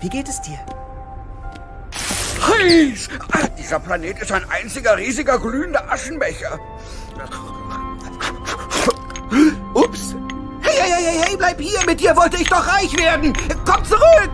Wie geht es dir? Heiß! Dieser Planet ist ein einziger riesiger glühender Aschenbecher. Ups. Hey, hey, hey, hey, hey, bleib hier. Mit dir wollte ich doch reich werden. Komm zurück.